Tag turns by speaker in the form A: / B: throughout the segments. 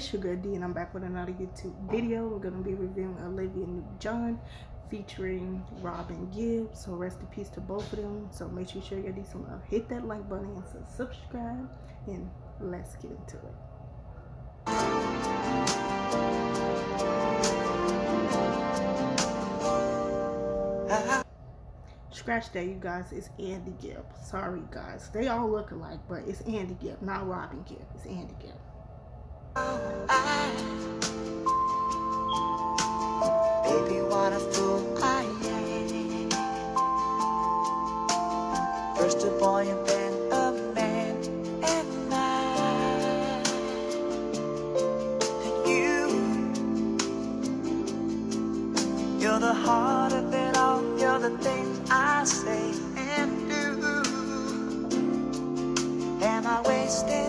A: it's your girl d and i'm back with another youtube video we're going to be reviewing olivia newton-john featuring robin gibbs so rest in peace to both of them so make sure you show your d some love hit that like button and subscribe and let's get into it Scratch that, you guys. It's Andy Gibb. Sorry, guys. They all look alike, but it's Andy Gibb, not Robin Gibb. It's Andy Gibb. Ah, First a boy and then a man, and I. And you, you're the heart of it all. You're the things I say and do. Am I wasting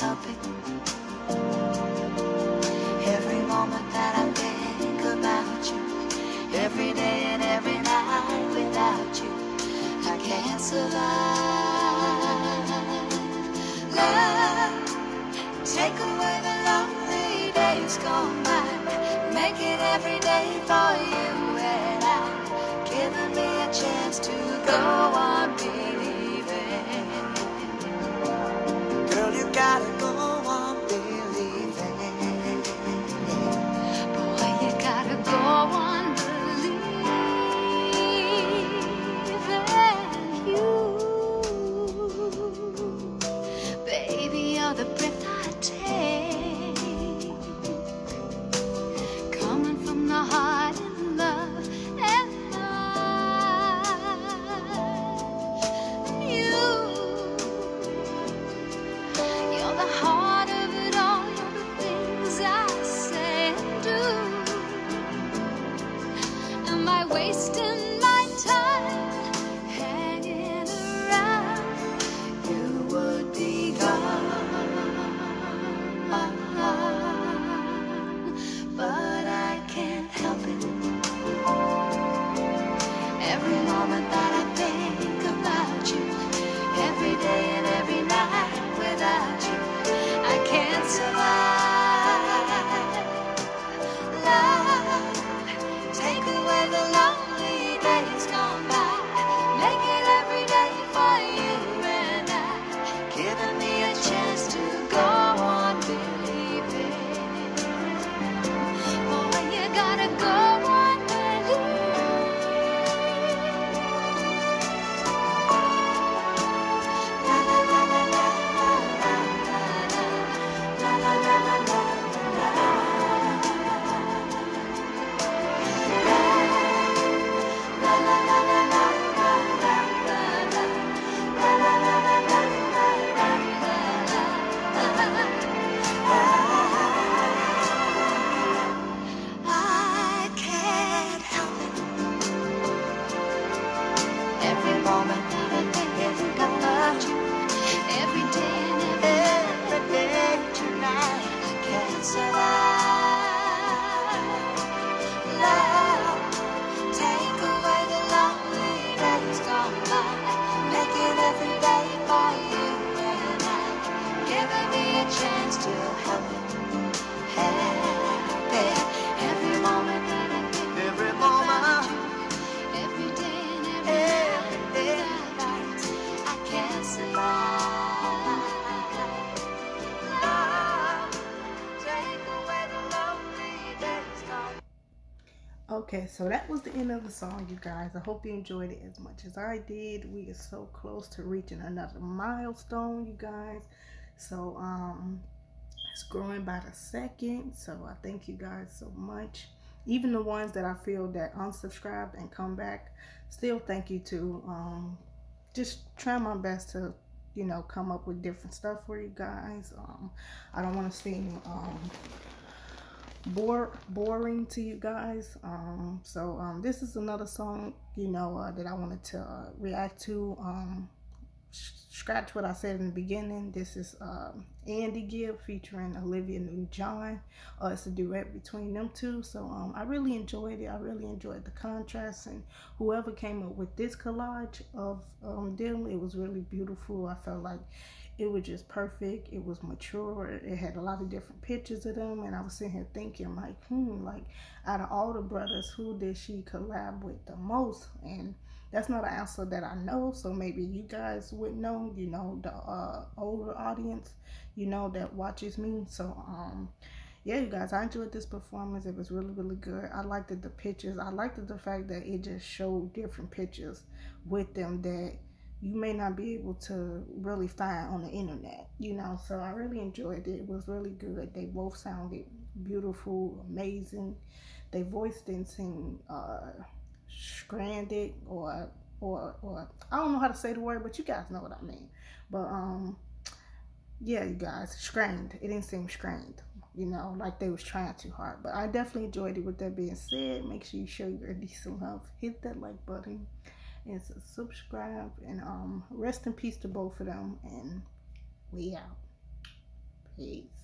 A: help it. Every moment that I think about you, every day and every night without you, I can't survive. Okay, so that was the end of the song, you guys. I hope you enjoyed it as much as I did. We are so close to reaching another milestone, you guys. So, um, it's growing by the second. So I thank you guys so much. Even the ones that I feel that unsubscribed and come back, still thank you to um, just try my best to, you know, come up with different stuff for you guys. Um, I don't want to seem um, bore boring to you guys. Um, so um, this is another song, you know, uh, that I wanted to uh, react to. Um,
B: scratch what I said in the beginning. This is um, Andy Gibb featuring Olivia Newton-John. Uh, it's a duet between them two. So um, I really enjoyed it. I really enjoyed the contrast and whoever came up with this collage of um, them, it was really beautiful. I felt like it was just perfect. It was mature. It had a lot of different pictures of them. And I was sitting here thinking like, hmm, like out of all the brothers, who did she collab with the most? And that's not an answer that I know. So maybe you guys would know, you know, the uh, older audience, you know, that watches me. So, um, yeah, you guys, I enjoyed this performance. It was really, really good. I liked it, the pictures. I liked the fact that it just showed different pictures with them that you may not be able to really find on the internet, you know. So I really enjoyed it. It was really good. They both sounded beautiful, amazing. They voice didn't seem uh, stranded or or or I don't know how to say the word, but you guys know what I mean. But um, yeah, you guys, strained. It didn't seem strained. You know, like they was trying too hard. But I definitely enjoyed it. With that being said, make sure you show your decent love. Hit that like button and subscribe. And um, rest in peace to both of them. And we out. Peace.